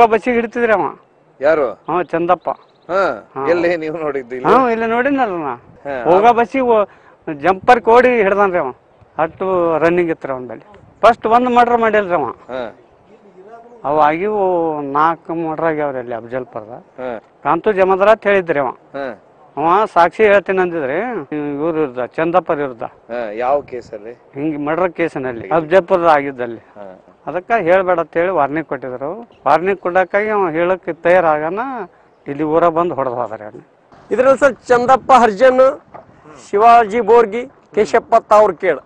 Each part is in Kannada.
ಹೋಗೋ ಬಸ್ಸಿಗೆ ಹಿಡಿತಿದ್ರಿ ಅವ? ಯಾರು? ಹಾ ಚಂದಪ್ಪ. ಹಾ ಎಲ್ಲಿ ನೀವು ನೋಡಿದ್ದು ಇಲ್ಲಿ? ಇಲ್ಲ ಇಲ್ಲಿ ನೋಡಿನಲ್ಲ ನಾ. ಹಾ, ಹೋಗೋ ಬಸ್ಸಿಗೆ ಜಂಪರ್ ಕೋಡಿ ಹಿಡ್ದಾನ್ರಿ ಅವ. ಅಟ್ಟು ರನ್ನಿಂಗ್ ಇತ್ತು ಅವನ ಫಸ್ಟ್ ಒಂದು ಮರ್ಡರ್ ಮಾಡಿಲ್ರಿ ಅವ. ಹಾ. ಅವು ಆಗಿವು ನಾಲ್ಕು ಮರ್ಡರ್ ಆಗ್ಯಾವ್ರಿ ಅಲ್ಲಿ ಅಫಜಲ್ಪುರದ. ಹಾ. ಕಾಂತು ಜಮದರ ಅಂತ ಹೇಳಿದ್ರಿ ಅವ. ಹಾ. ಅವ ಸಾಕ್ಷಿ ಹೇಳ್ತೀನಿ ಅಂದಿದ್ರಿ. ಇವ್ರ ವಿರುದ್ಧ ಚಂದಪ್ಪರ್ ವಿರುದ್ಧ. ಹಾ ಯಾವ ಕೇಸಲ್ಲಿ ಹಿಂಗ್ ಮರ್ಡರ್ ಕೇಸಿನಲ್ಲಿ ಅಫಜಲ್ಪುರದ ಆಗಿದ್ದಲ್ಲಿ. ಹಾ. ಅದಕ್ಕೆ ಹೇಳ್ಬೇಡ ಅಂತೇಳಿ ವಾರ್ನಿಂಗ್ ಕೊಟ್ಟಿದ್ರು. ವಾರ್ನಿಂಗ್ ಕೊಡೋಕ್ಕಾಗಿ ಅವ ಹೇಳಕ್ಕೆ ತಯಾರಾಗನ ಇಲ್ಲಿ ಊರ ಬಂದು ಹೊಡೆದು ಹೋದ್ರೆ ಇದ್ರಲ್ಲಿ ಸರ್ ಚಂದಪ್ಪ ಹರ್ಜನ್ ಶಿವಾಜಿ ಬೋರ್ಗಿ ಕೇಶಪ್ಪ ತಾವ್ರ ಕೇಳ.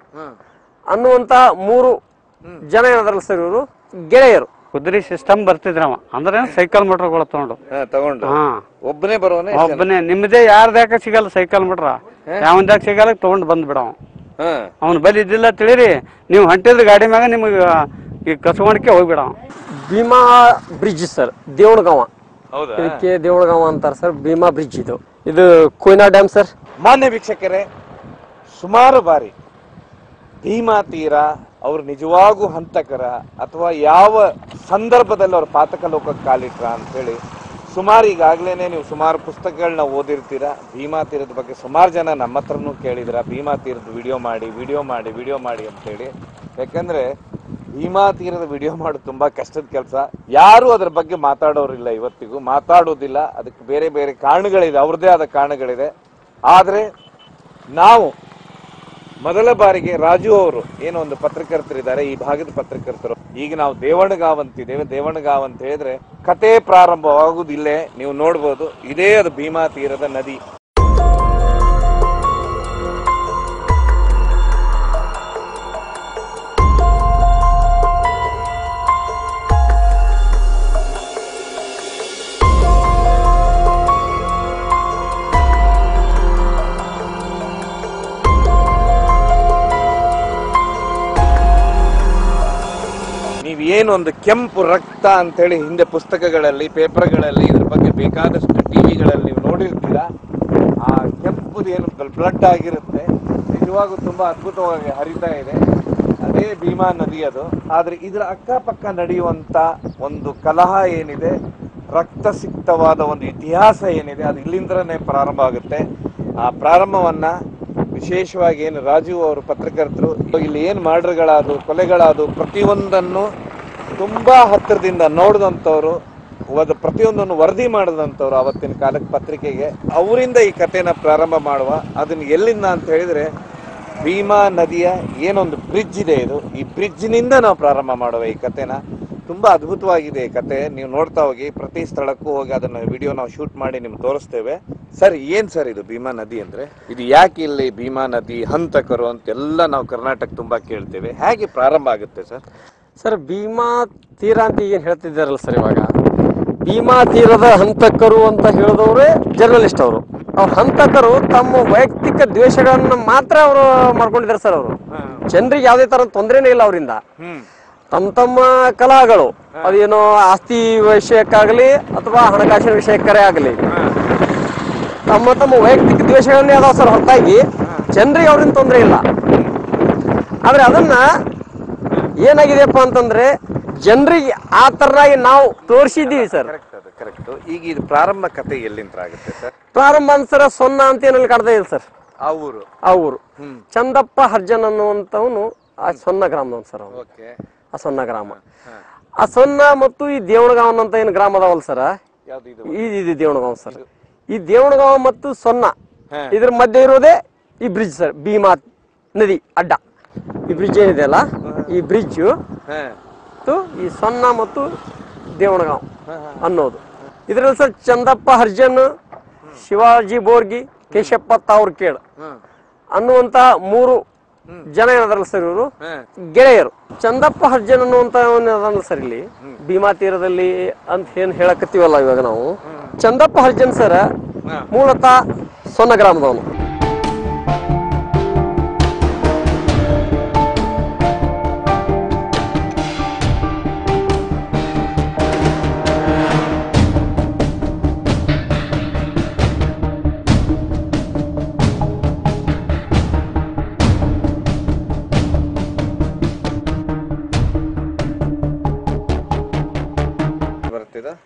ಅನ್ನುವಂತ ಮೂರು ಜನ ಏನದ್ರಲ್ಲ ಸರ್ ಇವರು? ಗೆಳೆಯರು. ಕುದುರೆ ಸಿಸ್ಟಮ್ ಬರ್ತಿದ್ರವ ಅಂದ್ರೆ ಸೈಕಲ್ ಮೋಟ್ರ್ಗಳು ತಗೊಂಡು. ತಗೊಂಡು. ಹಾ. ಒಬ್ಬನೇ ಬರೋನೆ ಒಬ್ಬನೇ ನಿಮ್ಮದೇ ಯಾರ್ದ್ಯಾಕ ಸಿಗಲ್ಲ ಸೈಕಲ್ ಮೋಟ್ರ ಯಾವಂದ್ಯಾಕ ಸಿಗಲ್ಲ ತಗೊಂಡ್ ಬಂದ್ ಬಿಡವ ಹಾ. ಅವ್ನ ಬಲಿ ಇದ್ದಿಲ್ಲ ತಿಳಿರಿ. ನೀವು ಹೊಂಟಿದ್ರ ಗಾಡಿ ಮ್ಯಾಗ ನಿಮಗೆ ಈ ಕಸವಾಣಕ್ಕೆ ಹೋಗ್ಬೇಡ. ಭೀಮಾ ಬ್ರಿಡ್ಜ್ ಸರ್ ದೇವಣಗಾವ ಹೌದಾ? ಇದಕ್ಕೆ ದೇವಣಗಾವ ಅಂತಾರೆ ಸರ್ ಭೀಮಾ ಬ್ರಿಡ್ಜ್ ಇದು. ಇದು ಕೊಯ್ನಾ ಡ್ಯಾಮ್ ಸರ್ ಮಾನ್ಯ ವೀಕ್ಷಕರೇ ಸುಮಾರು ಬಾರಿ ಭೀಮಾ ತೀರ ಅವರು ನಿಜವಾಗೂ ಹಂತಕರ ಅಥವಾ ಯಾವ ಸಂದರ್ಭದಲ್ಲಿ ಅವ್ರ ಪಾತಕ ಲೋಕಕ್ಕೆ ಕಾಲಿಟ್ರ ಅಂತೇಳಿ ಸುಮಾರು ಈಗಾಗಲೇ ನೀವು ಸುಮಾರು ಪುಸ್ತಕಗಳನ್ನ ಓದಿರ್ತೀರ. ಭೀಮಾ ತೀರದ ಬಗ್ಗೆ ಸುಮಾರು ಜನ ನಮ್ಮ ಹತ್ರನೂ ಕೇಳಿದ್ರ. ಭೀಮಾ ತೀರದ ವಿಡಿಯೋ ಮಾಡಿ ವಿಡಿಯೋ ಮಾಡಿ ವಿಡಿಯೋ ಮಾಡಿ ಅಂತೇಳಿ ಯಾಕಂದ್ರೆ ಭೀಮಾ ತೀರದ ವಿಡಿಯೋ ಮಾಡೋದು ತುಂಬಾ ಕಷ್ಟದ ಕೆಲಸ. ಯಾರು ಅದ್ರ ಬಗ್ಗೆ ಮಾತಾಡೋರಿಲ್ಲ ಇವತ್ತಿಗೂ. ಮಾತಾಡೋದಿಲ್ಲ. ಅದಕ್ಕೆ ಬೇರೆ ಬೇರೆ ಕಾರಣಗಳಿದೆ. ಅವ್ರದ್ದೇ ಆದ ಕಾರಣಗಳಿದೆ. ಆದ್ರೆ ನಾವು ಮೊದಲ ಬಾರಿಗೆ ರಾಜು ಅವರು ಏನೋ ಒಂದು ಪತ್ರಕರ್ತರಿದ್ದಾರೆ ಈ ಭಾಗದ ಪತ್ರಕರ್ತರು. ಈಗ ನಾವು ದೇವಣಗಾವ್ ಅಂತಿದ್ದೇವೆ ದೇವಣಗಾವ್ ಅಂತ ಹೇಳಿದ್ರೆ ಕತೆ ಪ್ರಾರಂಭವಾಗುವುದಿಲ್ಲೇ. ನೀವು ನೋಡ್ಬೋದು. ಇದೇ ಅದು ಭೀಮಾ ತೀರದ ನದಿ. ಏನೊಂದು ಕೆಂಪು ರಕ್ತ ಅಂತೇಳಿ ಹಿಂದೆ ಪುಸ್ತಕಗಳಲ್ಲಿ, ಪೇಪರ್ಗಳಲ್ಲಿ, ಇದ್ರ ಬಗ್ಗೆ ಬೇಕಾದಷ್ಟು ಟಿವಿಗಳಲ್ಲಿ ನೀವು ನೋಡಿರ್ತೀರಾ? ಆ ಕೆಂಪುದು ಏನು ಬ್ಲಡ್ ಆಗಿರುತ್ತೆ. ನಿಜವಾಗೂ ತುಂಬಾ ಅದ್ಭುತವಾಗಿ ಹರಿತಾ ಇದೆ. ಅದೇ ಭೀಮಾ ನದಿ ಅದು. ಆದ್ರೆ ಇದರ ಅಕ್ಕಪಕ್ಕ ನಡೆಯುವಂತ ಒಂದು ಕಲಹ ಏನಿದೆ ರಕ್ತಸಿಕ್ತವಾದ ಒಂದು ಇತಿಹಾಸ ಏನಿದೆ, ಅದು ಇಲ್ಲಿಂದನೇ ಪ್ರಾರಂಭ ಆಗುತ್ತೆ. ಆ ಪ್ರಾರಂಭವನ್ನ ವಿಶೇಷವಾಗಿ ಏನು ರಾಜೀವ್ ಅವರು ಪತ್ರಕರ್ತರು, ಇಲ್ಲಿ ಏನು ಮರ್ಡರ್ಗಳಾದವು ಕೊಲೆಗಳಾದವು ಪ್ರತಿಯೊಂದನ್ನು ತುಂಬಾ ಹತ್ತಿರದಿಂದ ನೋಡಿದಂಥವ್ರು ಅದು ಪ್ರತಿಯೊಂದನ್ನು ವರದಿ ಮಾಡಿದಂಥವ್ರು ಅವತ್ತಿನ ಕಾಲಕ್ಕೆ ಪತ್ರಿಕೆಗೆ, ಅವರಿಂದ ಈ ಕಥೆನ ಪ್ರಾರಂಭ ಮಾಡುವ, ಅದನ್ನ ಎಲ್ಲಿಂದ ಅಂತ ಹೇಳಿದ್ರೆ, ಭೀಮಾ ನದಿಯ ಏನೊಂದು ಬ್ರಿಡ್ಜ್ ಇದೆ ಇದು. ಈ ಬ್ರಿಡ್ಜ್ನಿಂದ ನಾವು ಪ್ರಾರಂಭ ಮಾಡುವ ಈ ಕಥೆನ. ತುಂಬಾ ಅದ್ಭುತವಾಗಿದೆ ಈ ಕತೆ ನೀವು ನೋಡ್ತಾ ಹೋಗಿ, ಪ್ರತಿ ಸ್ಥಳಕ್ಕೂ ಹೋಗಿ ಅದನ್ನ ವಿಡಿಯೋ ನಾವು ಶೂಟ್ ಮಾಡಿ ನಿಮ್ಗೆ ತೋರಿಸ್ತೇವೆ. ಸರ್, ಏನ್ ಸರ್ ಇದು ಭೀಮಾ ನದಿ ಅಂದ್ರೆ? ಇದು ಯಾಕೆ ಇಲ್ಲಿ ಭೀಮಾ ನದಿ ಹಂತಕರು ಅಂತೆಲ್ಲ ನಾವು ಕರ್ನಾಟಕ ತುಂಬಾ ಕೇಳ್ತೇವೆ. ಹೇಗೆ ಪ್ರಾರಂಭ ಆಗುತ್ತೆ ಸರ್? ಸರ್ ಭೀಮಾ ತೀರ ಅಂತ ಏನು ಹೇಳ್ತಿದ್ದಾರಲ್ಲ ಸರ್ ಇವಾಗ? ಭೀಮಾ ತೀರದ ಹಂತಕರು ಅಂತ ಹೇಳಿದವರೇ ಜರ್ನಲಿಸ್ಟ್ ಅವರು. ಅವ್ರ ಹಂತಕರು ತಮ್ಮ ವೈಯಕ್ತಿಕ ದ್ವೇಷಗಳನ್ನ ಮಾತ್ರ ಅವರು ಮಾಡ್ಕೊಂಡಿದ್ದಾರೆ ಸರ್ ಅವರು. ಜನರಿಗೆ ಯಾವುದೇ ತರ ತೊಂದರೆನೇ ಇಲ್ಲ ಅವರಿಂದ. ತಮ್ಮ ತಮ್ಮ ಕಲಾಗಳು ಅದೇನೋ ಆಸ್ತಿ ವಿಷಯಕ್ಕಾಗಲಿ ಅಥವಾ ಹಣಕಾಸಿನ ವಿಷಯಕ್ಕರೇ ಆಗಲಿ. ತಮ್ಮ ತಮ್ಮ ವೈಯಕ್ತಿಕ ದ್ವೇಷಗಳನ್ನೇ ಅದಾವ ಸರ್ ಹೊರತಾಗಿ. ಜನರಿಗೆ ಅವ್ರಿಂದ ತೊಂದರೆ ಇಲ್ಲ. ಆದ್ರೆ ಅದನ್ನ ಏನಾಗಿದೆಯಪ್ಪ ಅಂತಂದ್ರೆ ಜನರಿಗೆ ಆ ತರನಾಗಿ ನಾವು ತೋರಿಸಿದ್ದೀವಿ ಸರ್. ಕರೆಕ್ಟ್ ಅದು ಕರೆಕ್ಟ್ ಈಗ ಇದು ಪ್ರಾರಂಭ ಕತೆ ಎಲ್ಲಿಂದ ಆಗುತ್ತೆ ಸರ್? ಪ್ರಾರಂಭ ಅನ್ಸರ ಸೊನ್ನ ಅಂತ ಏನಲ್ಲಿ ಕಾಡ್ತಾ ಇದೆ ಸರ್. ಆ ಊರು? ಆ ಊರು. ಚಂದಪ್ಪ ಹರ್ಜನ್ ಅನ್ನುವಂಥವನು ಆ ಸೊನ್ನ ಗ್ರಾಮದವನು ಸರ್ ಅವನು. ಓಕೆ. ಆ ಸೊನ್ನ ಗ್ರಾಮ. ಆ ಸೊನ್ನ ಮತ್ತು ಈ ದೇವಣಗಾವನ್ ಅಂತ ಏನು ಗ್ರಾಮ ಅದಾವಲ್ಲ ಸರ್? ಇದು? ದೇವಣಗಾಂವ್ ಸರ್. ಈ ದೇವಣಗಾಂವ್ ಮತ್ತು ಸೊನ್ನ. ಇದ್ರ ಮಧ್ಯೆ ಇರೋದೇ ಈ ಬ್ರಿಡ್ಜ್ ಸರ್. ಭೀಮಾ ನದಿ ಅಡ್ಡ. ಈ ಬ್ರಿಡ್ಜ್ ಏನಿದೆ ಅಲ್ಲ? ಈ ಬ್ರಿಡ್ಜ್ ಮತ್ತು ಈ ಸೊನ್ನ ಮತ್ತು ದೇವಣಗಾಂವ್ ಅನ್ನೋದು. ಇದರಲ್ಲಿ ಸರ್ ಚಂದಪ್ಪ ಹರ್ಜನ್ ಶಿವಾಜಿ ಬೋರ್ಗಿ ಕೇಶಪ್ಪ ತಾವ್ರ ಕೇಳ ಅನ್ನುವಂತ ಮೂರು ಜನ ಏನದಾರಲ್ಲ ಸರ್ ಇವರು? ಗೆಳೆಯರು. ಚಂದಪ್ಪ ಹರ್ಜನ್ ಅನ್ನುವಂತ ಸರ್ ಇಲ್ಲಿ? ಭೀಮಾ ತೀರದಲ್ಲಿ ಅಂತ ಏನ್ ಹೇಳಕತ್ತೀವಲ್ಲ ಇವಾಗ ನಾವು? ಚಂದಪ್ಪ ಹರ್ಜನ್ ಸರ್. ಮೂಲತಃ ಸೊನ್ನ ಗ್ರಾಮದವನು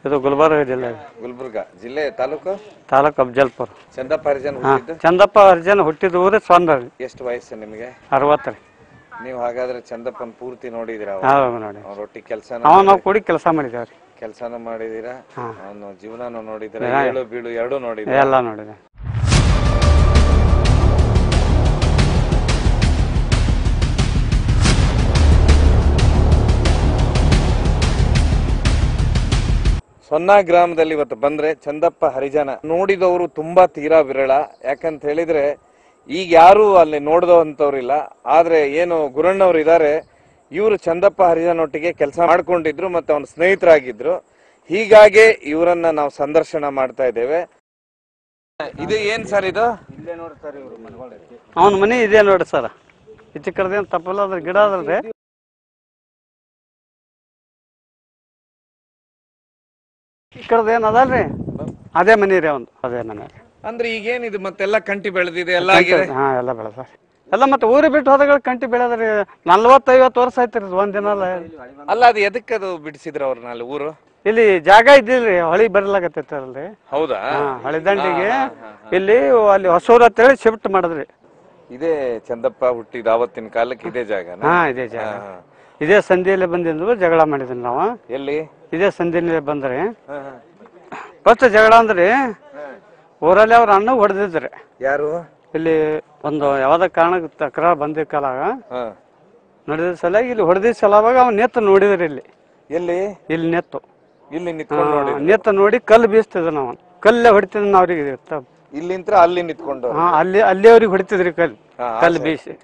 ಇದು ಗುಲ್ಬರ್ಗ ಜಿಲ್ಲೆ. ಗುಲ್ಬರ್ಗ ಜಿಲ್ಲೆ ತಾಲೂಕು? ತಾಲೂಕು ಅಫ್ಜಲ್ಪುರ. ಚಂದಪ್ಪ ಹರಿಜನ್ ಹುಟ್ಟಿದ್ದು? ಚಂದಪ್ಪ ಅರ್ಜನ್ ಹುಟ್ಟಿದ ಊರೇ ಸ್ವಂದ ರೀ ಎಷ್ಟು ವಯಸ್ಸು ನಿಮಗೆ? ಅರವತ್ತು ರೀ. ನೀವು ಹಾಗಾದ್ರೆ ಚಂದಪ್ಪನ್ ಪೂರ್ತಿ ನೋಡಿದಿರ ಹೌದು ನೋಡಿ. ಅವ್ರ ಒಟ್ಟಿಗೆ ಕೆಲಸ ನಾವು ಕೂಡಿ ಕೆಲಸ ಮಾಡಿದ್ದೇವ್ರಿ ಕೆಲಸನೂ ಮಾಡಿದೀರಾ ಜೀವನ ಅವನು ಜೀವನನೂ ನೋಡಿದಿರ ಏಳು ಬೀಳು ಎರಡು ನೋಡಿದಿರ ಎಲ್ಲ ನೋಡಿದೆ. ಸೊನ್ನ ಗ್ರಾಮದಲ್ಲಿ ಇವತ್ತು ಬಂದ್ರೆ ಚಂದಪ್ಪ ಹರಿಜನ. ನೋಡಿದವರು ತುಂಬಾ ತೀರಾ ವಿರಳ. ಯಾಕಂತ ಹೇಳಿದ್ರೆ ಈಗ ಯಾರು ಅಲ್ಲಿ ನೋಡಿದವಂತವ್ರಿಲ್ಲ ಆದ್ರೆ ಏನು ಗುರಣ್ಣವ್ರು ಇದ್ದಾರೆ ಇವರು ಚಂದಪ್ಪ ಹರಿಜನೊಟ್ಟಿಗೆ ಕೆಲಸ ಮಾಡ್ಕೊಂಡಿದ್ರು ಮತ್ತೆ ಅವನ ಸ್ನೇಹಿತರಾಗಿದ್ರು. ಹೀಗಾಗಿ ಇವರನ್ನ ನಾವು ಸಂದರ್ಶನ ಮಾಡ್ತಾ ಇದ್ದೇವೆ. ಇದು ಏನ್ ಸರ್ ಇದು? ಅವನ ಮನೆ ಇದೆ ನೋಡಿ ಸರ್. ಹೆಚ್ಚು ಕಡೆದೇನು ತಪ್ಪಲ್ಲ ಅದ್ರ ಗಿಡ ಅದಲ್ರಿ ಕಡೆದ ಏನ್ ಅದಲ್ರಿ? ಅದೇ ಮನೆ ರೀ ಒಂದು ಅದೇ ಮನೆ ರೀ. ಅಂದ್ರೆ ಈಗೇನಿದು ಮತ್ತೆಲ್ಲ ಕಂಟಿ ಬೆಳೆದಿದೆ ಎಲ್ಲ ಆಗಿದೆ? ಹಾ ಎಲ್ಲ ಬೆಳೆದ ಎಲ್ಲ ಮತ್ತೆ ಊರಿ ಬಿಟ್ಟು ಹೋದಾಗ ಕಂಟಿ ಬೆಳೆದ್ರಿ ನಲ್ವತ್ತೈವತ್ತು ವರ್ಷ ಆಯ್ತು ರೀ ಒಂದಿನ ಅಲ್ಲ ಅಲ್ಲ ಅದು ಎದಕ್ಕೆ ಅದು ಬಿಡಿಸಿದ್ರ ಅವ್ರನ್ನ ಅಲ್ಲಿ ಊರು? ಇಲ್ಲಿ ಜಾಗ ಇದ್ದಿಲ್ರಿ ಹೊಳಿ ಬರ್ಲಾಗತ್ತೈತಲ್ರಿ ಹೌದಾ? ಹಳಿದಂಡಿಗೆ. ಹಳಿ ದಂಡಿಗೆ ಇಲ್ಲಿ ಅಲ್ಲಿ ಹೊಸೂರ್ ಅಂತೇಳಿ ಶಿಫ್ಟ್ ಮಾಡಿದ್ರಿ. ಇದೇ ಚಂದಪ್ಪ ಹುಟ್ಟಿದ ಅವತ್ತಿನ ಕಾಲಕ್ಕೆ ಇದೇ ಜಾಗ ಹಾ ಇದೇ ಜಾಗ. ಇದೇ ಸಂಧಿಯಲ್ಲಿ ಬಂದಿದ್ದು ಜಗಳ ಮಾಡಿದ್ರಿ ನಾವು. ಎಲ್ಲಿ? ಇದೇ ಸಂಧಿಯಲ್ಲಿ ಬಂದ್ರಿ. ಫಸ್ಟ್ ಜಗಳ ಅಂದ್ರಿ ಊರಲ್ಲಿ ಅವ್ರ ಅಣ್ಣ ಹೊಡೆದಿದ್ರಿ ಯಾರು? ಇಲ್ಲಿ ಒಂದು ಯಾವ್ದ ಕಾರಣಕ್ಕೆ ತಕ್ರ ಬಂದ ಕಾಲಾಗ. ನಡೆದ ಸಲ ಇಲ್ಲಿ ಹೊಡೆದ ಸಲವಾಗ ಅವ್ನ ನೆತ್ತ ನೋಡಿದ್ರಿ ಇಲ್ಲಿ. ಎಲ್ಲಿ? ಇಲ್ಲಿ ನೆತ್ತು. ಇಲ್ಲಿ ನಿಂತ್ಕೊಂಡು ನೋಡಿ ನೆತ್ತ ನೋಡಿ ಕಲ್ಲು ಬೀಸ್ತಿದ್ರು ನಾವು. ಕಲ್ಲೇ ಹೊಡಿತಿದ್ ಅವ್ರಿಗೆ ಇಲ್ಲಿಂತ್ರ ಅಲ್ಲಿ ನಿಂತ್ಕೊಂಡು. ಹಾ ಅಲ್ಲಿ ಅಲ್ಲಿ ಅವ್ರಿಗೆ ಹೊಡಿತಿದ್ರಿ ಕಲ್ಲು. ಕಲ್ಲು. ಬೀಸಿ.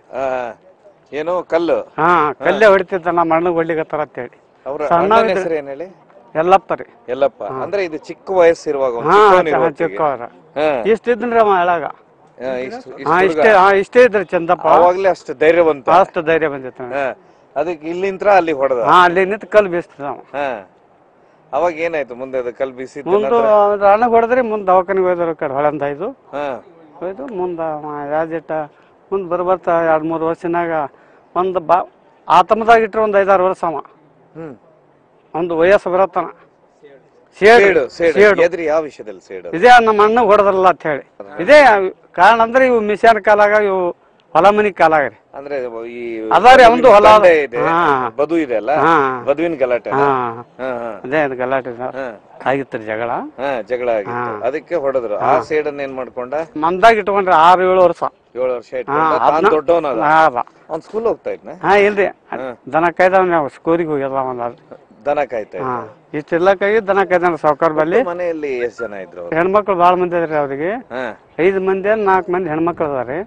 ಏನು ಕಲ್ಲು? ಹಾ ಕಲ್ಲೇ ಹೊಡಿತಿದ್ದ ನಮ್ಮ ಅಣ್ಣಗ್ ಹೊಡ್ಲಿಕತ್ತಾರ ಅಂತೇಳಿ. ಅವ್ರ ಸಣ್ಣ ಅಣ್ಣನ ಹೆಸರು ಏನ್ ಹೇಳಿ? ಎಲ್ಲಪ್ಪ ರೀ. ಎಲ್ಲಪ್ಪ ಅಂದ್ರೆ ಇದು ಚಿಕ್ಕ ವಯಸ್ಸಿರುವಾಗ ಇರುವಾಗ ಹಾ ಚಿಕ್ಕವನಿರೋ ಹೊತ್ತಿಗೆ. ಚಿಕ್ಕವ್ರ. ಹಾ, ಇಷ್ಟಿದ್ರಿ ಅವ ಎಳಾಗ ಹಾ, ಇಷ್ಟು ಹಾ ಇಷ್ಟೇ ಹಾ ಇಷ್ಟೇ ಇದ್ರಿ ಚಂದಪ್ಪ. ಅವಾಗ್ಲೇ ಅಷ್ಟು ಧೈರ್ಯವಂತ ಅಷ್ಟು ಧೈರ್ಯ ಬಂದಿತ್ತ ಹಾ. ಅದಕ್ಕೆ ಇಲ್ಲಿಂತ್ರ ಅಲ್ಲಿ ಹೊಡೆದ. ಹಾ ಅಲ್ಲಿ ನಿಂತ ಕಲ್ಲು ಬೀಸ್ತದ ಅವ. ಹಾ. ಅವಾಗ ಏನಾಯ್ತು? ಮುಂದೆ ಅದು ಕಲ್ ಬಿಸಿದ ಮುಂದೆ ಅವ್ರ ಅಣ್ಣ ಹೊಡೆದ್ರಿ ಮುಂದೆ ದವಾಖಾನಿಗೆ ಹೋದ್ರು ಕಡೆ ಹೊಳಂದ ಇದು ಹಾ. ಹೋಯ್ತು ಮುಂದೆ ಯಾಜಿಟ್ಟ ಮುಂದೆ ಬರ್ಬರ್ತಾ ಎರಡು ಮೂರು ವರ್ಷನಾಗ ಒಂದು ಬಾ ಆತಮದಾಗ ಇಟ್ರೆ ಒಂದು ಐದಾರು ವರ್ಷ ಅವ. ಹ್ಮ್. ಒಂದು ವಯಸ್ಸು ಬರತ್ತನ. ಸೇಡು ಸೇಡು ಎದ್ರಿ ಯಾವ ವಿಷಯದಲ್ಲಿ ಸೇಡು? ಇದೇ ನಮ್ಮ ಅಣ್ಣ ಹೊಡೆದ್ರಲ್ಲ ಅಂತ ಹೇಳಿ. ಇದೇ ಕಾರಣ ಅಂದ್ರೆ ಇವು ಮಿಷನ್ ಕಾಲಾಗ ಇವು ಹೊಲ ಮನಿ ಕಾಲಾಗ ರೀ. ಅಂದ್ರೆ ಈ ಅದಾರಿ ಅವಂದು ಹೊಲ ತಂದೆ ಇದೆ. ಬದು ಇದೆ ಅಲ್ಲ? ಹಾ. ಬದುವಿನ ಗಲಾಟೆ ಹಾ. ಅದೇ ಅದು ಗಲಾಟೆ ಆಗಿತ್ತು ರೀ ಜಗಳ. ಹಾ ಜಗಳ ಆಗಿತ್ತು. ಅದಕ್ಕೆ ಹೊಡೆದ್ರು. ಆ ಸೇಡನ್ನ ಏನ್ ಮಾಡ್ಕೊಂಡ? ಮಂದಾಗ ಇಟ್ಕೊಂಡ್ರೆ ಆರು ಏಳು ವರ್ಷ. ಏಳು ವರ್ಷ ಇಟ್ಕೊಂಡ ತಾನ್. ಅವ್ನ್ ಸ್ಕೂಲ್ ಹೋಗ್ತಾ ಇದ್ನ ಹಾ ಇಲ್ರಿ. ದನ ಕಾಯ್ದವ್ ನಾವು ಸ್ಕೂರಿಗೆ ಹೋಗ್ಯದ ಒಂದ್ ದನ ಕಾಯ್ತಾ ಹಾ ಇಷ್ಟೆಲ್ಲ ಕೈ ದನ ಕಾಯ್ದಾನ ಸಾವ್ಕಾರ ಬಲ್ಲಿ. ಮನೆಯಲ್ಲಿ ಎಷ್ಟ್ ಜನ ಇದ್ರು ಹೆಣ್ಮಕ್ಳು ಬಾಳ ಮಂದಿ ಅದ್ರಿ ಅವ್ರಿಗೆ. ಐದ್ ಮಂದಿ ನಾಲ್ಕ್ ಮಂದಿ ಹೆಣ್ಮಕ್ಳು ಅದಾರಿ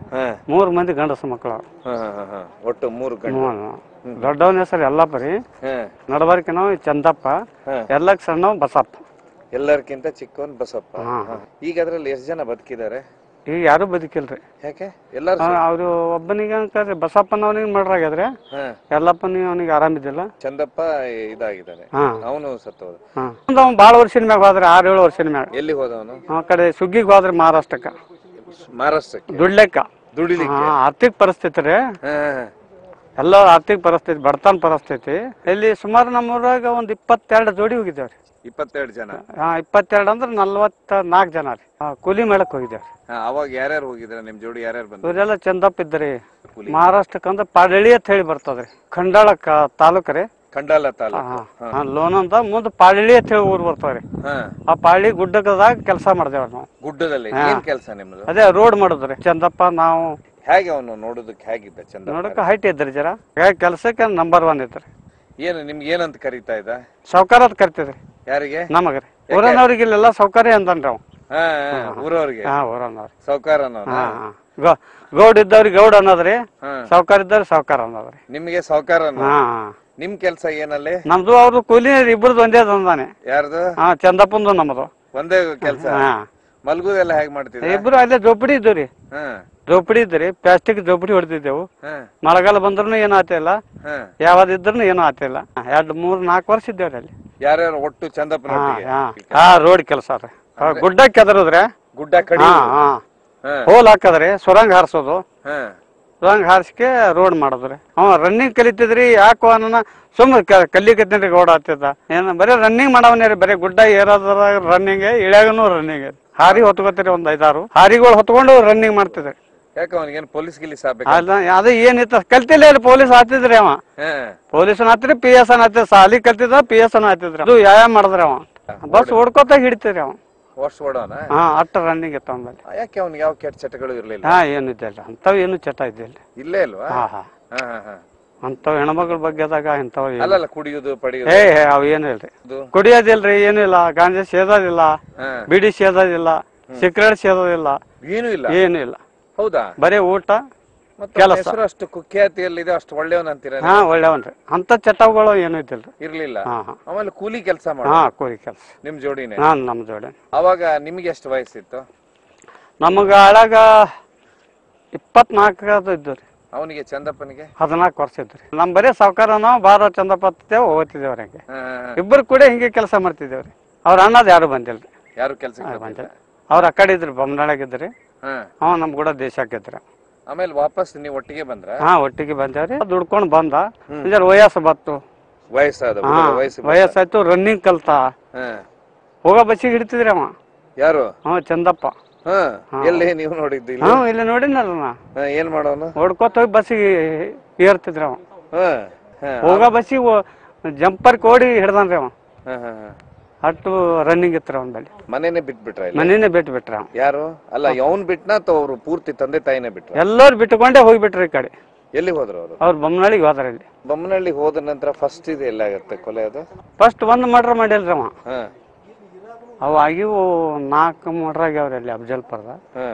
ಮೂರ್ ಮಂದಿ ಗಂಡಸ ಮಕ್ಳು. ಒಟ್ಟು ಮೂರ್ ಗಂಡ. ದೊಡ್ಡವನ ಹೆಸರು ಎಲ್ಲಪ್ಪ ರೀ. ಹಾ. ನಡಬಾರ್ಕಿ ನಾವು ಚಂದಪ್ಪ. ಎಲ್ಲಕ್ ಸಣ್ಣವ್ ಬಸಪ್ಪ. ಎಲ್ಲರ್ಕಿಂತ ಚಿಕ್ಕವನ್ ಬಸಪ್ಪ. ಈಗ ಅದ್ರಲ್ಲಿ ಎಷ್ಟ್ ಜನ ಬದುಕಿದ್ದಾರೆ ಈಗ ಯಾರು ಬದುಕಿಲ್ರಿ. ಯಾಕೆ? ಎಲ್ಲಾರು ಅವ್ರು ಒಬ್ಬನಿಗೆ ಬಸಪ್ಪನ ಬಸಪ್ಪನವನಿಗೆ ಮಾಡ್ರಾಗ್ಯದ್ರಿ ಹಾ. ಎಲ್ಲಪ್ಪನಿಗೆ ಅವನಿಗೆ ಆರಾಮಿದ್ದಿಲ್ಲ ಚಂದಪ್ಪ ಇದಾಗಿದ್ದಾನೆ. ಹಾ. ಅವನು ಸತ್ತೋದ. ಹಾ. ಅವ್ನು ಭಾಳ ವರ್ಷದ ಮ್ಯಾಗ ಹೋದ್ರೆ ಆರು ಏಳು ವರ್ಷದ ಮ್ಯಾಗ. ಎಲ್ಲಿ ಹೋದವನು? ಆ ಕಡೆ ಸುಗ್ಗಿಗೆ ಹೋದ್ರೆ ಮಹಾರಾಷ್ಟ್ರಕ್ಕ. ಮಹಾರಾಷ್ಟ್ರಕ್ಕೆ. ದುಡ್ಲೆಕ್ಕ. ದುಡಿಲಿಕ್ಕೆ. ಹಾ ಆರ್ಥಿಕ ಪರಿಸ್ಥಿತಿ ರೀ. ಹಾ. ಎಲ್ಲ ಆರ್ಥಿಕ ಪರಿಸ್ಥಿತಿ ಬಡತನ ಪರಿಸ್ಥಿತಿ. ಇಲ್ಲಿ ಸುಮಾರು ನಮ್ಮೂರಾಗ ಒಂದು ಇಪ್ಪತ್ತೆರಡು ಜೋಡಿ ಹೋಗಿದ್ದೇವ್ರಿ. ಇಪ್ಪತ್ತೆರಡು ಜನ? ಹಾ ಇಪ್ಪತ್ತೆರಡು ಅಂದ್ರೆ ನಲ್ವತ್ತ ನಾಲ್ಕು ಜನ ರೀ. ಹಾ, ಕೂಲಿ ಮೇಳಕ್ ಹೋಗಿದ್ದೇವ್ರಿ ಹಾ, ಅವಾಗ ಯಾರ್ಯಾರು ಹೋಗಿದ್ರ? ನಿಮ್ ಜೋಡಿ ಯಾರ್ಯಾರು ಬಂದ್ರು? ಇವರೆಲ್ಲ ಚಂದಪ್ಪ ಇದ್ರಿ ಕೂಲಿ. ಮಹಾರಾಷ್ಟ್ರಕ್ಕೆ ಅಂದ್ರೆ ಪಾಡಳಿ ಅಂತ ಹೇಳಿ ಬರ್ತದ್ರಿ ಖಂಡಾಳ ತಾಲೂಕ್ ರೀ. ಖಂಡಾಲ ತಾಲೂಕು. ಹಾ ಲೋನ್ ಅಂತ ಮುಂದೆ ಪಾಡಳಿ ಅಂತ ಹೇಳಿ ಊರು ಬರ್ತಾವ್ರಿ ಹಾ. ಆ ಪಾಳಿ ಗುಡ್ಡಕದಾಗ ಕೆಲಸ ಮಾಡ್ದೇವ್ರಿ ನಾವು. ಗುಡ್ಡದಲ್ಲಿ? ಏನ್ ಕೆಲಸ ನಿಮ್ದು? ಅದೇ ರೋಡ್ ಮಾಡುದ್ರಿ ಚಂದಪ್ಪ ನಾವು ಹೇಗೆ ಅವನು ನೋಡೋದಕ್ಕೆ ಹೇಗಿದ್ದ ಚಂದ ನೋಡಕ್ಕೆ ಹೈಟ್ ಇದ್ರಿ ಜರ. ಕೆಲಸಕ್ಕೆ ನಂಬರ್ ಒನ್ ಇದ್ರಿ. ಏನು ನಿಮ್ಗೆ ಏನಂತ ಕರೀತಾ ಇದ್ದ? ಸಾವ್ಕಾರ ಅಂತ ಕರಿತಿದ್ರಿ. ಯಾರಿಗೆ? ನಮಗ್ರಿ. ಊರನವ್ರಿಗೆ ಇಲ್ಲೆಲ್ಲ ಸೌಕರ್ಯ ಅಂತನ್ರಿ ಅವ್. ಊರವ್ರಿಗೆ? ಹಾ ಊರನವ್ರಿ ಸೌಕಾರ ಹಾ ಹಾ. ಗೌ- ಗೌಡ್ ಇದ್ದವ್ರಿಗೆ ಗೌಡ್ ಅನ್ನೋದ್ರಿ. ಸೌಕರ್ಯ ಸಾವ್ಕಾರ ಸೌಕರ್ಯ ಸಾವ್ಕಾರ ಅನ್ನೋದ್ರಿ. ನಿಮ್ಗೆ ಸೌಕಾರ ಅನ್ನೋ ಹಾ ಹಾ. ನಿಮ್ ಕೆಲ್ಸ ಏನಲ್ಲಿ? ನಮ್ದು ಅವ್ರದ್ದು ಕೂಲಿ ಇಬ್ಬರದ್ದು ಒಂದೇ ದಂದಾನೆ ಯಾರ್ದು? ಹಾ ಚಂದಪ್ಪಂದು ನಮ್ದು. ಒಂದೇ ಕೆಲ್ಸ? ಹಾ. ಮಲ್ಗುದೆಲ್ಲ ಹೇಗ್ ಮಾಡ್ತೀವಿ ಇಬ್ರು ಅಲ್ಲೇ ಜೋಪಡಿ ಇದ್ದು ರೀ ಹಾ. ಜೋಪಡಿ ಇದ್ರಿ ಪ್ಲಾಸ್ಟಿಕ್ ಜೋಪಡಿ ಹೊಡೆದಿದ್ದೆವು. ಮಳೆಗಾಲ ಬಂದ್ರು ಏನು ಆತಿಲ್ಲ ಯಾವ್ದು ಇದ್ರು ಏನು ಆತಿಲ್ಲ ಎರಡ್ ಮೂರ್ ನಾಲ್ಕು ವರ್ಷ ಇದ್ದೇವ್ರಿ ಅಲ್ಲಿ. ಯಾರ್ಯಾರು ಒಟ್ಟು ಚಂದ ಹಾ ರೋಡ್ ಕೆಲಸ ರೀ. ಗುಡ್ಡ ಗುಡ್ಡಕ್ಕೆ ಗುಡ್ಡ ಕಡಿ ಹೋಲ್ ಹಾಕದ್ರಿ ಸುರಂಗ ಹಾರಿಸೋದು. ಸುರಂಗ ರಂಗ್ ಹಾರಿಸ್ಕೆ ರೋಡ್ ಮಾಡಿದ್ರಿ ಅವ ರನ್ನಿಂಗ್ ಕಲಿತಿದ್ರಿ ಯಾಕೋ ಸುಮ್ ಕಲ್ಲಿ ಕಲಿಕತ್ತೀನಿ ರೋಡ್ ಆಗ್ತಿದ್ದ ಏನ ಬರೀ ರನ್ನಿಂಗ್ ಮಾಡವನೇ ರೀ. ಬರೀ ಗುಡ್ಡ ಏರೋದ್ರಾಗ ರನ್ನಿಂಗ್ ಇಳಿಯಾಗನು ರನ್ನಿಂಗ್ ಹಾರಿ ಹೊತ್ಕೋತೀರಿ ಒಂದ್ ಐದಾರು. ಹಾರಿಗಳು ಹೊತ್ಕೊಂಡು ರನ್ನಿಂಗ್ ಮಾಡ್ತಿದ್ರಿ. ಯಾಕೆ ಅವನಿಗೇನು ಪೊಲೀಸ್ ಗಿಲೀಸ್ ಆಗ್ಬೇಕು? ಅದ ಅದು ಏನಿತ್ತು ಕಲ್ತಿಲ್ಲ ಇಲ್ಲಿ ಪೊಲೀಸ್ ಹಾತಿದ್ರಿ ಅವ. ಪೊಲೀಸ್ ಪೊಲೀಸನ್ ಹತ್ತಿರಿ ಪಿ ಎಸ್ ಅನ್ ಹತ್ತಿರ ಸಾಲಿ ಕಲ್ತಿದ್ರ ಪಿ ಎಸ್ ಅನ್ ಹತ್ತಿದ್ರಿ ಅದು ಯಾವ ಮಾಡಿದ್ರಿ ಅವ? ಬಸ್ ಓಡ್ಕೋತ ಹಿಡಿತೀರಿ ಅವ. ವರ್ಷ ಓಡೋನ? ಹಾ ಅಟ್ಟ ರನ್ನಿಂಗ್ ಇತ್ತು ಅವನಲ್ಲಿ ಯಾಕೆ ಅವ್ನಿಗೆ ಯಾವ ಕೆಟ್ಟ ಚಟಗಳು ಇರ್ಲಿಲ್ಲ. ಹಾ ಏನು ಇದ್ದಿಲ್ಲ ಅಂಥವು ಏನು ಚಟ ಇದ್ದಿಲ್ಲ. ಇಲ್ಲೇ ಇಲ್ವಾ? ಹಾ ಹಾ. ಹಾ ಹಾ ಬಗ್ಗೆ ಅಂಥವು ಹೆಣ್ಮಕ್ಳ ಬಗ್ಗೆದಾಗ ಇಂಥವು ಏನು ಅಲ್ಲಲ್ಲ ಕುಡಿಯೋದು ಪಡಿಯೋದು? ಏ ಏ, ಅವು ಏನು ಇಲ್ರಿ. ಅದು? ಕುಡಿಯೋದಿಲ್ರಿ ಏನಿಲ್ಲ ಗಾಂಜಾ ಸೇದೋದಿಲ್ಲ. ಹಾ. ಬಿಡಿ ಸೇದೋದಿಲ್ಲ. ಸಿಗರೇಟ್ ಸೇದೋದಿಲ್ಲ. ಏನೂ ಇಲ್ಲ? ಏನು ಇಲ್ಲ. ಹೌದಾ? ಬರೀ ಊಟ ಮತ್ತೆ ಕೆಲಸ. ಹೆಸರು ಅಷ್ಟು ಕುಖ್ಯಾತಿಯಲ್ಲಿದೆ ಅಷ್ಟು ಒಳ್ಳೆಯವನ್ ಅಂತೀರ ಹಾ ಒಳ್ಳೆವನ್ರಿ ಅಂತ ಚಟಗಳು ಏನು ಇದ್ದಿಲ್ರಿ ಇರ್ಲಿಲ್ಲ? ಹಾ ಹಾ. ಆಮೇಲೆ ಕೂಲಿ ಕೆಲಸ ಮಾಡ ಹಾ ಕೂಲಿ ಕೆಲಸ. ನಿಮ್ ಜೋಡಿನೇ? ಹಾ ನಮ್ಮ ಜೋಡಿ. ಅವಾಗ ನಿಮ್ಗೆ ಎಷ್ಟು ವಯಸ್ಸಿತ್ತು? ನಮಗ ಅಳಗ ಇಪ್ಪತ್ನಾಲ್ಕು ಇದ್ದು ರೀ ಅವನಿಗೆ ಚಂದಪ್ಪನಿಗೆ? ಹದಿನಾಲ್ಕು ವರ್ಷ ಇದ್ರಿ ನಮ್ ಬರೀ ಸಾವ್ಕಾರ ನಾವು ಬಾರ ಚಂದಪ್ಪ ಹತ್ತಿದ್ದೇವೆ ಓದ್ತಿದ್ದೇವ್ರಿ ಹಂಗೆ ಹಾ, ಹಾ, ಹಾ. ಇಬ್ಬರು ಕೂಡ ಹಿಂಗೆ ಕೆಲಸ ಮಾಡ್ತಿದ್ದೇವ್ರಿ. ಅವ್ರ ಅಣ್ಣದ ಯಾರು ಬಂದಿಲ್ರಿ? ಯಾರು ಕೆಲಸ ಬಂದಿಲ್ಲ? ಅವ್ರ ಆ ಕಡೆ ಇದ್ರಿ ಹಾ ಅವ ನಮ್ ಕೂಡ ದೇಶಕ್ಕಿದ್ರಿ ಆಮೇಲೆ ವಾಪಸ್ ನೀವು ಒಟ್ಟಿಗೆ ಬಂದ್ರ? ಹಾ ಒಟ್ಟಿಗೆ ಬಂದೇವ್ರಿ ದುಡ್ಕೊಂಡ್ ಬಂದ. ವಯಸ್ಸ ವಯಸ್ಸು ಬತ್ತು ವಯಸ್ಸಾದ ಹಾ. ವಯಸ್ಸಾಯ್ತು ರನ್ನಿಂಗ್ ಕಲ್ತ. ಹೋಗ ಬಸ್ಸಿಗೆ ಹಿಡಿತಿದ್ರಿ ಅವ. ಯಾರು? ಹಾ ಚಂದಪ್ಪ. ಹಾ ಎಲ್ಲಿ ನೀವು ನೋಡಿದ್ದು ಹ್ಞೂ ಇಲ್ಲಿ ನೋಡಿನಲ್ಲ ನಾ. ಏನ್ ಮಾಡೋನು? ಹೊಡ್ಕೊತ ಹೋಗಿ ಬಸ್ಸಿಗೆ ಏರ್ತಿದ್ರಿ ಅವ. ಹೋಗ ಹಾ. ಬಸ್ಸಿಗೆ ಜಂಪರ್ ಕೋಡಿ ಹಿಡ್ದನ್ರಿ ಅವ. ಹಾ, ಹಾ, ಹಾ. ಅಟ್ಟು ರನ್ನಿಂಗ್ ಇತ್ತು ಅವನ ಬಳಿ ಮನೇನೆ ಬಿಟ್ಬಿಟ್ರ ಇಲ್ಲಿ? ಮನೇನೆ ಬಿಟ್ಟು ಬಿಟ್ರ ಯಾರು? ಅಲ್ಲ ಅವನ್ ಬಿಟ್ನ ಅಥವಾ ಅವ್ರು ಪೂರ್ತಿ ತಂದೆ ತಾಯಿನೇ ಬಿಟ್ರ? ಎಲ್ಲರೂ ಬಿಟ್ಟುಕೊಂಡೇ ಹೋಗ್ಬಿಟ್ರಿ ಈ ಕಡೆ. ಎಲ್ಲಿ ಹೋದ್ರು ಅವರು? ಅವ್ರು ಬೊಮ್ಮನಳ್ಳಿಗೆ ಹೋದ್ರ ಇಲ್ಲಿ. ಬೊಮ್ಮನಹಳ್ಳಿ ಹೋದ ನಂತರ ಫಸ್ಟ್ ಇದು ಎಲ್ಲಾಗತ್ತೆ ಕೊಲೆ ಅದು? ಫಸ್ಟ್ ಒಂದು ಮರ್ಡ್ರ್ ಮಾಡಿಲ್ರಿ ಅವ. ಅವ ಅವು ಆಗಿವು ನಾಲ್ಕು ಮರ್ಡ್ರ್ ಆಗ್ಯಾವ್ರಿ ಅಲ್ಲಿ ಅಫಜಲ್ಪುರದ. ಹ.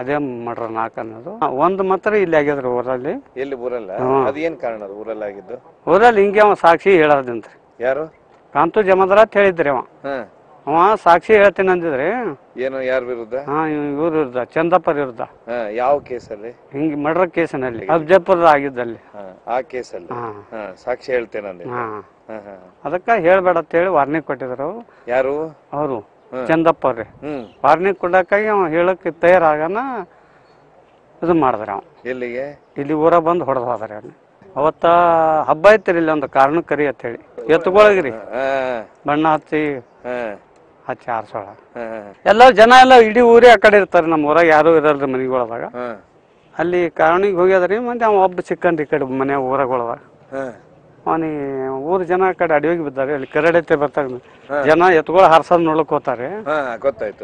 ಅದೇ ಮರ್ಡ್ರ್ ನಾಲ್ಕು ಅನ್ನೋದು. ಒಂದು ಮಾತ್ರ ಇಲ್ಲಿ ಆಗ್ಯದ್ರಿ ಊರಲ್ಲಿ. ಎಲ್ಲಿ ಊರಲ್ಲ? ಅದು ಏನ್ ಕಾರಣ ಅದು ಊರಲ್ಲಿ ಆಗಿದ್ದು ಊರಲ್ಲಿ ಹಿಂಗೆ ಅವ ಸಾಕ್ಷಿ ಹೇಳೋದಂತ್ರಿ. ಯಾರು? ಕಾಂತು ಜಮದರ ಅಂತ ಹೇಳಿದ್ರಿ ಅವ. ಹಾ. ಅವ ಸಾಕ್ಷಿ ಹೇಳ್ತೀನಿ ಅಂದಿದ್ರಿ. ಏನು ಯಾರ ವಿರುದ್ಧ? ಹಾ ಇವ್ರ ವಿರುದ್ಧ ಚಂದಪ್ಪ ವಿರುದ್ಧ. ಹಾ ಯಾವ ಕೇಸಲ್ಲಿ? ಹಿಂಗೆ ಮರ್ಡರ್ ಕೇಸಿನಲ್ಲಿ ಅಬ್ಜಪುರ ಆಗಿದ್ದಲ್ಲಿ. ಹಾ ಆ ಕೇಸಲ್ಲಿ? ಹಾ. ಹಾ ಸಾಕ್ಷಿ ಹೇಳ್ತೇನೆ ಅಂದೆ ಹಾ. ಹಾ ಹಾ. ಅದಕ್ಕೆ ಹೇಳ್ಬೇಡ ಅಂತೇಳಿ ವಾರ್ನಿಂಗ್ ಕೊಟ್ಟಿದ್ರು ಯಾರು? ಅವರು ಚಂದಪ್ಪ ಅವ್ರಿ ಹ್ಮ್. ವಾರ್ನಿಂಗ್ ಕೊಡಕ್ಕಾಗಿ ಅವ ಹೇಳಕ್ ತಯಾರಾಗನ ಇದು ಮಾಡಿದ್ರಿ ಅವ. ಎಲ್ಲಿಗೆ? ಇಲ್ಲಿ ಊರ ಬಂದು ಹೊಡೆದು ಹೋದ್ರಿ ಅವ್ನ ಅವತ್ತ ಹಬ್ಬ ಐತ್ರಿ ಇಲ್ಲಿ ಒಂದು ಕಾರಣ ಕರಿ ಅಂತೇಳಿ ಎತ್ತುಗಳಿಗ್ರಿ ಬಣ್ಣ ಹಚ್ಚಿ. ಹಚ್ಚಿ ಆರ್ಸೋಳ. ಹಾ ಎಲ್ಲ ಜನ ಎಲ್ಲ ಇಡೀ ಊರೇ ಆ ಕಡೆ ಇರ್ತಾರೆ ನಮ್ಮ ಊರಾಗ ಯಾರು ಇರಲ್ರಿ ಮನೆಗಳದಾಗ. ಅಲ್ಲಿ ಕಾರಣಿಗೆ ಹೋಗ್ಯದ್ರಿ ಮತ್ತೆ ಅವ ಒಬ್ಬ ಸಿಕ್ಕನ್ರಿ ಈ ಕಡೆ ಮನೆ ಊರಾಗೊಳದಾಗ. ಅವನಿಗೆ ಊರ್ ಜನ ಆ ಕಡೆ ಹೋಗಿ ಬಿದ್ದಾರೆ ಅಲ್ಲಿ ಕರಡೈತೆ ಬರ್ತಾರೆ ಜನ ಎತ್ಕೊಳ ಹಾರ್ಸೋದ್ ನೋಡಕ್ ಹೋತಾರೆ ಹಾ ಗೊತ್ತಾಯ್ತು.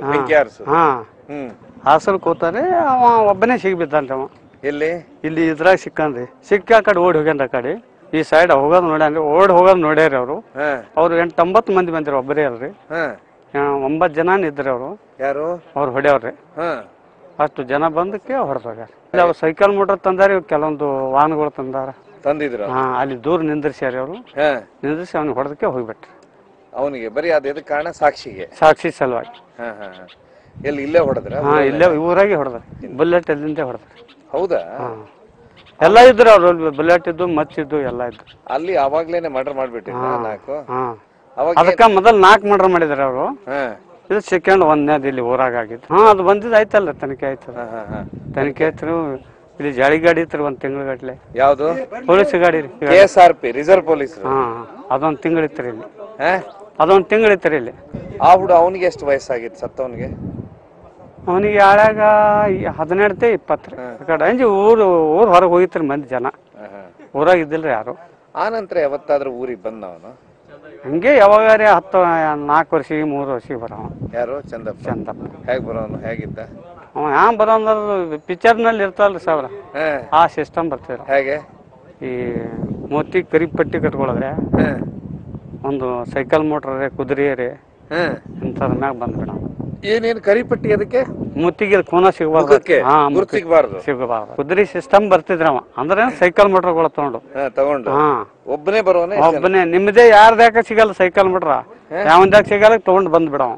ಕೂತಾರೆ ಅವ ಒಬ್ಬನೇ ಸಿಗ್ಬಿದ್ದಾನ್ರಿ ಅವ. ಇಲ್ಲಿ ಇಲ್ಲಿ ಇದ್ರಾಗ ಸಿಕ್ಕನ್ರಿ. ಸಿಕ್ಕ ಆ ಕಡೆ ಓಡಿ ಹೋಗ್ಯಾನ್ರಿ ಆ ಕಡೆ. ಈ ಸೈಡ್ ಹೋಗೋದು ನೋಡ್ಯಾನ್ರಿ ಓಡ್ ಹೋಗೋದು ನೋಡ್ಯಾರ ಅವರು. ಅವ್ರು ಎಂಟು ಒಂಬತ್ತು ಮಂದಿ ಬಂದಿರ ಒಬ್ಬರೇ ಅಲ್ರಿ. ಒಂಬತ್ತು ಜನ ಇದ್ರಿ ಅವರು. ಯಾರು? ಅವ್ರು ಹೊಡ್ಯಾವ್ರಿ. ಹಾ. ಅಷ್ಟು ಜನ ಬಂದಕ್ಕೆ ಹೊಡೆದಾಗ ಹೋಗ್ಯಾರ. ಇಲ್ಲಿ ಅವ್ರು ಸೈಕಲ್ ಮೋಟರ್ ತಂದಾರಿ ಕೆಲವೊಂದು ವಾಹನಗಳು ತಂದಾರ. ತಂದಿದ್ರು. ಹಾ ಅಲ್ಲಿ ದೂರ ನಿಂದ್ರಿಸ್ಯಾರಿ ಅವರು. ನಿಂದ್ರಿಸಿ ಅವ್ನಿಗೆ ಹೊಡೆದಕ್ಕೆ ಹೋಗ್ಬಿಟ್ರಿ. ಅವನಿಗೆ ಬರೀ ಅದ್ ಎದಕ್ ಕಾರಣ ಸಾಕ್ಷಿಗೆ? ಸಾಕ್ಷಿ ಸಲುವಾಗಿ. ಎಲ್ಲಿ ಇಲ್ಲೇ ಹೊಡೆದ್ರ? ಹಾ ಇಲ್ಲೇ ಊರಾಗೆ ಹೊಡೆದ್ರಿ. ಬುಲೆಟ್ ಎಲ್ಲಿಂದ ಹೊಡೆದ್ರಿ. ಹೌದಾ? ಎಲ್ಲ ಇದ್ರು ಅವ್ರು ಬುಲೆಟ್ ಇದ್ದು ಮಚ್ಚಿದ್ದು ಎಲ್ಲ ಇದ್ರು. ಅಲ್ಲಿ ಅವಾಗ್ಲೇನೆ ಮರ್ಡರ್ ಮಾಡ್ಬಿಟ್ಟಿದ್ರ ನಾಲ್ಕು? ಹಾ. ಅವಾಗ ಅದಕ್ಕ ಮೊದಲ್ ನಾಲ್ಕು ಮರ್ಡರ್ ಮಾಡಿದ್ರ ಅವರು. ಹಾ. ಇದು ಸೆಕೆಂಡ್ ಒಂದನೇದು ಇಲ್ಲಿ ಊರಾಗ ಆಗಿತ್ತು ಹಾ ಅದು ಬಂದಿದ್ದು ಆಯ್ತಲ್ಲ ತನಿಖೆ ಆಯ್ತದ ಹಾ ಹಾ ಹಾ. ತನಿಖೆ ಆಯ್ತು ಇಲ್ಲಿ ಜಾಳಿ ಗಾಡಿ ಇತ್ತು ಒಂದ್ ತಿಂಗಳ ಗಟ್ಲೆ ಯಾವ್ದು? ಪೊಲೀಸ್ ಗಾಡಿ ರೀ K S R P reserve police ಹಾ ಅದೊಂದ್ ತಿಂಗಳು ಇತ್ತು ಇಲ್ಲಿ. ಅದೊಂದ್ ತಿಂಗಳು ಇತ್ತು ಇಲ್ಲಿ. ಆ ಹುಡು ಅವನಿಗೆ ಎಷ್ಟು ವಯಸ್ಸಾಗಿತ್ತು ಸತ್ತವನಿಗೆ? ಅವನಿಗೆ ಆಳ್ಯಾಗ ಹದಿನೆಂಟತೆ ಇಪ್ಪತ್ತು ಕಡೆ ಅಂಜಿ ಊರು ಊರ್ ಹೊರಗೆ ಹೋಗಿತ್ರಿ ಮಂದಿ ಜನ. ಊರಾಗ ಇದ್ದಿಲ್ರಿ ಯಾರು. ಆ ನಂತರ ಯಾವತ್ತಾದ್ರೂ ಊರಿಗೆ ಬಂದ ಅವನು? ಹಂಗೆ ಯಾವಾಗಾರೆ ಹತ್ತು ನಾಲ್ಕು ವರ್ಷಿಗೆ ಮೂರು ವರ್ಷಿಗೆ ಬರೋವ ಯಾರು? ಚಂದಪ್ಪ. ಚಂದಪ್ಪ. ಹೇಗೆ ಬರೋನು? ಹೇಗಿದ್ದ? ಅವ ಹ್ಯಾಂಗ ಬರೋಂದ್ರ ಪಿಕ್ಚರ್ನಲ್ಲಿ ಇರ್ತಲ್ರಿ ಸಾವಿರ. ಹಾ. ಆ ಸಿಸ್ಟಮ್ ಬರ್ತಿದ್ರು. ಹೇಗೆ? ಈ ಮೋತಿ ಕರಿ ಪಟ್ಟಿ ಕಟ್ಕೊಳ್ಳೋದ್ರೆ ಒಂದು ಸೈಕಲ್ ಮೋಟ್ರ್ ರೀ ಕುದುರೆ ರೀ. ಹಾ. ಇಂಥದ್ರ ಮ್ಯಾಗ ಬಂದ್ಬಿಡ ಏನೇನು ಕರಿಪಟ್ಟಿ ಅದಕ್ಕೆ? ಮುತ್ತಿಗೆ ಕೋನ ಸಿಗಬಾರ್ದು ಮುಖಕ್ಕೆ? ಹಾ ಸಿಗ್ಬಾರ್ದು. ಸಿಗಬಾರ್ದು. ಕುದುರೆ ಸಿಸ್ಟಮ್ ಬರ್ತಿದ್ರ ಅವ. ಅಂದ್ರೆ ಸೈಕಲ್ ಮೋಟ್ರ್ಗಳು ತಗೊಂಡು. ಹಾ ತಗೊಂಡು. ಹಾ. ಒಬ್ಬನೇ ಬರೋನೆ ಒಬ್ಬನೇ. ನಿಮ್ಮದೇ ಯಾರ್ದ್ಯಾಕ ಸಿಗಲ್ಲ ಸೈಕಲ್ ಮೋಟ್ರ ಯಾವಂದ್ಯಾಕ ಸಿಗಲ್ಲ ತಗೊಂಡ್ ಬಂದ್ಬಿಡವ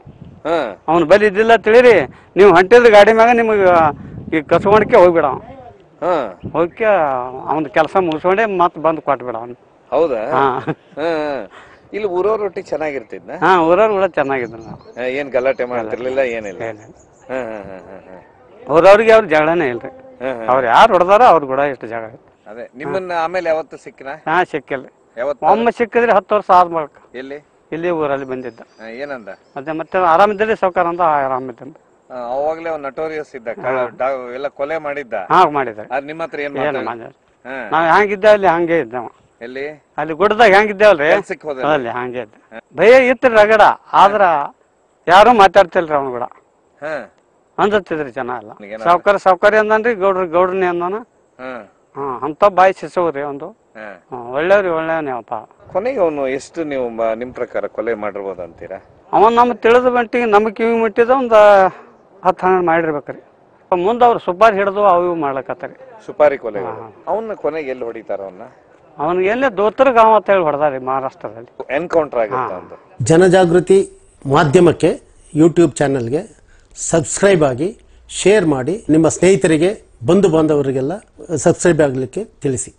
ಹಾ. ಅವ್ನ ಬಲಿ ಇದ್ದಿಲ್ಲ ತಿಳಿರಿ ನೀವು ಹೊಂಟಿದ ಗಾಡಿ ಮ್ಯಾಗ ನಿಮಗೆ ಈ ಕಸ್ಕೊಂಡಕ್ಕೆ ಹೋಗ್ಬಿಡವ ಹಾ. ಹೋಗ್ಕೆ ಅವ್ನ ಕೆಲಸ ಮುಗಿಸ್ಕೊಂಡೆ ಮತ್ತೆ ಬಂದು ಕೊಟ್ಬಿಡ ಅವನು. ಹೌದಾ? ಹಾ. ಹಾ ಹಾ. ಇಲ್ಲಿ ಊರವ್ರ ರೊಟ್ಟಿ ಚೆನ್ನಾಗಿರ್ತಿದ್ನ? ಹಾ ಊರವ್ರು ಕೂಡ ಚೆನ್ನಾಗಿದ್ರು. ನಾವು ಏನ್ ಗಲಾಟೆ ಮಾಡ್ತಿರ್ಲಿಲ್ಲ ಏನಿಲ್ಲ. ಏನಿಲ್ಲ. ಹಾ ಹಾ ಹಾ ಹಾ ಹಾ. ಊರವ್ರಿಗೆ ಅವ್ರ ಜಗಳನೇ ಇಲ್ರಿ. ಅವ್ರು ಯಾರು ಹೊಡೆದಾರ ಅವ್ರು ಕೂಡ ಇಷ್ಟು ಜಗಳ ಅದೇ ನಿಮ್ಮನ್ನ ಆಮೇಲೆ ಯಾವತ್ತು ಸಿಕ್ಕಿನ? ಹಾ ಸಿಕ್ಕಿಲ್ಲ ಯಾವತ್ತು? ಒಮ್ಮೆ ಸಿಕ್ಕಿದ್ರೆ ಹತ್ತು ವರ್ಷ ಆದ್ಮೇಲೆ ಎಲ್ಲಿ? ಇಲ್ಲಿ ಊರಲ್ಲಿ ಬಂದಿದ್ದ. ಆ, ಏನಂದ? ಮತ್ತೆ ಮತ್ತೆ ಆರಾಮಿದ್ದಲ್ಲಿ ಸೌಕಾರ ಅಂತ? ಆರಾಮ್ ಆ, ಅವಾಗ್ಲೇ ಅವ್ನು ನಟೋರಿಯಸ್ ಇದ್ದ ಕಳ್ಳ- ಡಾ- ಎಲ್ಲ ಕೊಲೆ ಮಾಡಿದ್ದ. ಹಾ ಮಾಡಿದ್ದ ನಿಮ್ಮ ಹತ್ರ ಏನ್ ಏನು ಮಾತಾಡ ಮಾಡಿದ್ರು ಹಾ. ನಾವ್ ಅಲ್ಲಿ ಹಂಗೆ ಇದ್ದವ. ಎಲ್ಲಿ? ಅಲ್ಲಿ ಗುಡ್ಡದಾಗ ಹೆಂಗಿದ್ದೇವಲ್ರಿ? ಕೆಲ್ಸಕ್ಕೆ ಹೋದ ಅಲ್ಲಿ ಹಂಗೆ ಇದ್ದ. ಭಯ ಇತ್ತು ರಗಡ. ಆದ್ರ ಯಾರು ಮಾತಾಡ್ತಿಲ್ರಿ ಅವನ್ ಕೂಡ. ಹ. ಅಂದತ್ತಿದ್ರಿ ಜನ ಎಲ್ಲ. ನಿಗೇನ- ಸಾವ್ಕಾರ ಸಾವ್ಕಾರಿ ಅಂದನ್ರಿ ಗೌಡ್ರಿ ಅಂದನ ಅಂದಾನ. ಹಾ. ಹಾ ಅಂತ ಬಾಯಿ ಸಿಸವ್ರಿ ಒಂದು. ಹಾ. ಹ್ಮ್, ಒಳ್ಳೆಯವ್ರಿ ಒಳ್ಳೆಯವನೇ ಕೊನೆಗೆ ಅವನು ಎಷ್ಟು ನೀವು ಮ- ನಿಮ್ ಪ್ರಕಾರ ಕೊಲೆ ಮಾಡಿರ್ಬೋದು ಅಂತೀರಾ? ಅವನ್ ನಮ್ ತಿಳಿದ ಮಟ್ಟಿಗೆ ನಮಗೆ ಕಿವಿ ಮುಟ್ಟಿದ ಒಂದು ಹತ್ತು ಹನ್ನೆರಡು ಮಾಡಿರ್ಬೇಕ್ರಿ. ಮುಂದೆ ಅವ್ರು ಸುಪಾರಿ ಹಿಡಿದು ಅವು ಇವು ಮಾಡ್ಲಕತ್ತಾರಿ. ಸುಪಾರಿ ಕೊಲೆ ಅವನ್ನ ಕೊನೆಗೆ ಎಲ್ಲಿ ಹೊಡಿತಾರ ಅವನ್ನ ಅವನಿಗೆ ಎಲ್ಲೇ ದೋತ್ರ ಗಾಂವ್ ಅಂತ ಹೇಳಿ ಹೊಡೆದಾರಿ ಮಹಾರಾಷ್ಟ್ರದಲ್ಲಿ. ಎನ್ಕೌಂಟರ್ ಆಗಿತ್ತ ಅಂತ. ಜನಜಾಗೃತಿ ಮಾಧ್ಯಮಕ್ಕೆ ಯೂಟ್ಯೂಬ್ ಚಾನಲ್ಗೆ ಸಬ್ಸ್ಕ್ರೈಬ್ ಆಗಿ ಶೇರ್ ಮಾಡಿ ನಿಮ್ಮ ಸ್ನೇಹಿತರಿಗೆ ಬಂಧು ಬಾಂಧವರಿಗೆಲ್ಲ ಸಬ್ಸ್ಕ್ರೈಬ್ ಆಗಲಿಕ್ಕೆ ತಿಳಿಸಿ.